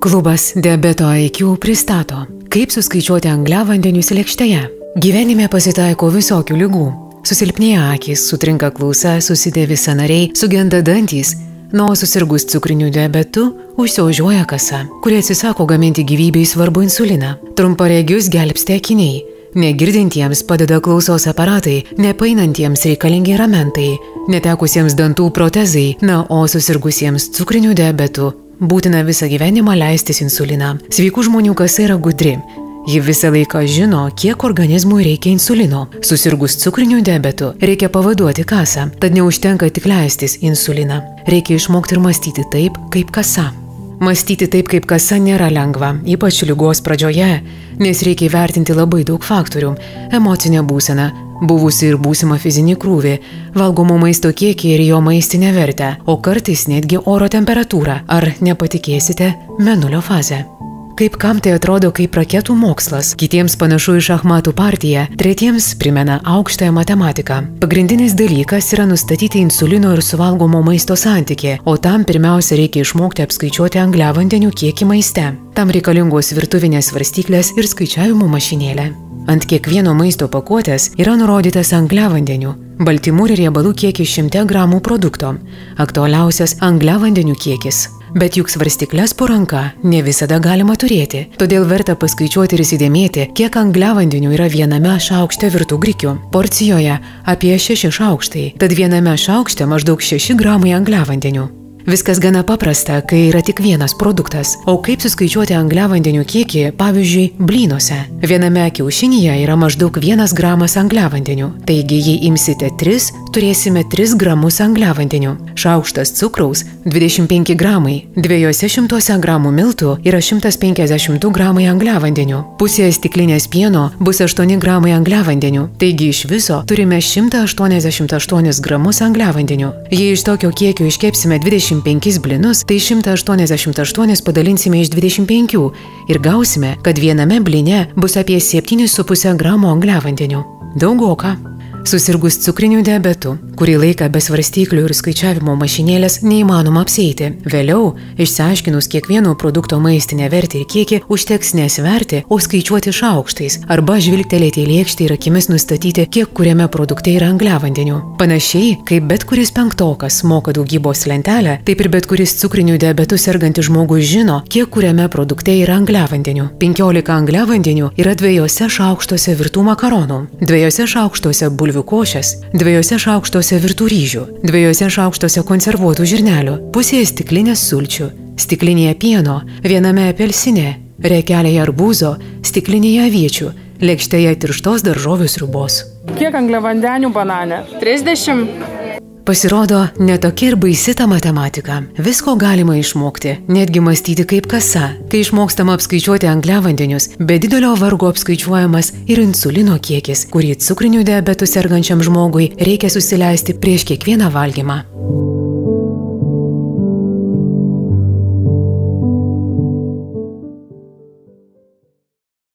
Klubas Diabeto IQ pristato, kaip suskaičiuoti angliavandenius lėkštėje. Gyvenime pasitaiko visokių lygų. Susilpnėja akis, sutrinka klausa, susidėvi sanariai, sugenda dantys, nuo susirgus cukriniu diabetu užsiožiuoja kasa, kurie atsisako gaminti gyvybei svarbu insuliną. Trumparegius gelbsti akiniai, Negirdintiems padeda klausos aparatai, nepainantiems reikalingi ramentai, netekusiems dantų protezai, na, o susirgusiems cukriniu diabetu Būtina visą gyvenimą leistis insuliną. Sveikų žmonių kasa yra gudri. Ji visą laiką žino, kiek organizmui reikia insulino. Susirgus cukriniu diabetu reikia pavaduoti kasą, tad neužtenka tik leistis insuliną. Reikia išmokti ir mąstyti taip, kaip kasa. Mąstyti taip kaip kasa nėra lengva, ypač lygos pradžioje, nes reikia įvertinti labai daug faktorių - emocinę būseną, buvusi ir būsimą fizinį krūvį, valgomo maisto kiekį ir jo maistinę vertę, o kartais netgi oro temperatūrą ar, nepatikėsite, menulio fazę. Kaip kam tai atrodo kaip raketų mokslas, kitiems panašu į šachmatų partiją, tretiems primena aukštąją matematiką. Pagrindinis dalykas yra nustatyti insulino ir suvalgomo maisto santykį, o tam pirmiausia reikia išmokti apskaičiuoti angliavandenių kiekį maiste. Tam reikalingos virtuvinės svarstyklės ir skaičiavimo mašinėlė. Ant kiekvieno maisto pakuotės yra nurodytas angliavandenių, baltymų ir riebalų kiekis 100 gramų produkto, aktualiausias angliavandenių kiekis. Bet juk svarstyklės po ranka ne visada galima turėti, todėl verta paskaičiuoti ir įsidėmėti, kiek angliavandenių yra viename šaukšte virtų grikių. Porcijoje apie 6 šaukštai, tad viename šaukšte maždaug 6 gramai angliavandenių. Viskas gana paprasta, kai yra tik vienas produktas. O kaip suskaičiuoti angliavandenių kiekį, pavyzdžiui, blynuose? Viename kiaušinyje yra maždaug 1 gramas angliavandenių. Taigi, jei imsite 3, turėsime 3 gramus angliavandenių. Šaukštas cukraus 25 gramai. Dviejose šimtuose gramų miltų yra 152 gramai angliavandenių. Pusėje stiklinės pieno bus 8 gramai angliavandenių. Taigi iš viso turime 188 gramus angliavandenių. Jei iš tokio kiekio iškepsime 20 25 blinus, tai 188 padalinsime iš 25 ir gausime, kad viename bline bus apie 7,5 gramo angliavandenių. Daugoka. Susirgus cukriniu diabetu, kurį laiką be svarstyklių ir skaičiavimo mašinėlės neįmanoma apseiti. Vėliau, išsiaiškinus kiekvieno produkto maistinę vertę ir kiekį, užteks nesverti, o skaičiuoti šaukštais arba žvilgtelėti į lėkštę ir akimis nustatyti, kiek kuriame produkte yra angliavandenių. Panašiai, kaip bet kuris penktokas moka daugybos lentelę, taip ir bet kuris cukriniu diabetu sergantis žmogus žino, kiek kuriame produkte yra angliavandenių. 15 angliavandenių yra dviejose šaukštuose virtų makaronų, dviejose šaukštuose bulvių bulvių košės, dviejose šaukštuose virtų ryžių, dviejose šaukštuose konservuotų žirnelių, pusėje stiklinės sulčių, stiklinėje pieno, viename apelsinė, rekelėje arbūzo, stiklinėje aviečių, lėkštėje tirštos daržovių sriubos. Kiek angliavandenių banane? 30. Pasirodo, netokia ir baisi ta matematika. Visko galima išmokti, netgi mąstyti kaip kasa. Kai išmokstama apskaičiuoti angliavandenius, be didelio vargo apskaičiuojamas ir insulino kiekis, kurį cukriniu diabetu sergančiam žmogui reikia susileisti prieš kiekvieną valgymą.